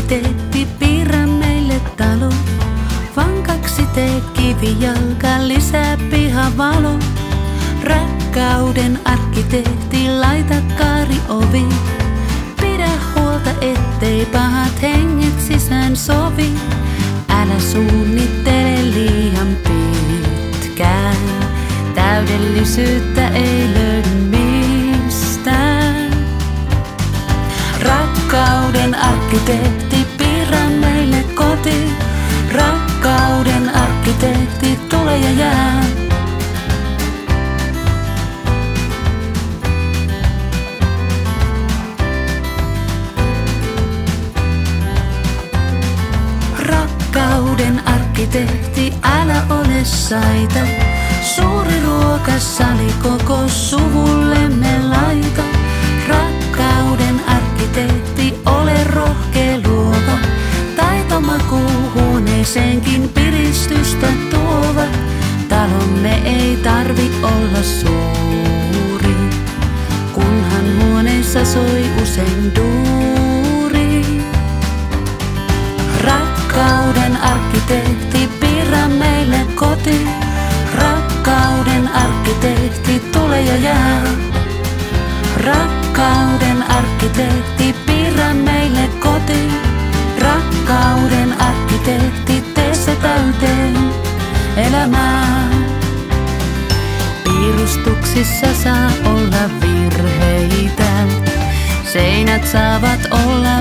Arkkitehti piirrä meille talo. Vankaksi tee kivijalka, lisää pihavalo. Rakkauden arkkitehti, laita kaari ovi. Pidä huolta, ettei pahat henget sisään sovi. Älä suunnittele liian pitkään. Täydellisyyttä ei löydy mistään. Rakkauden arkkitehti koti. Rakkauden arkkitehti, tule ja jää. Rakkauden arkkitehti, älä ole saita. Suuri ruokasali koko suvullemme makuuhuoneeseenkin piristystä tuova. Talomme ei tarvi olla suuri, kunhan huoneessa soi usein duuri. Rakkauden arkkitehti, piirrä meille koti. Rakkauden arkkitehti, tule ja jää. Rakkauden arkkitehti, elämää. Piirustuksissa saa olla virheitä. Seinät saavat olla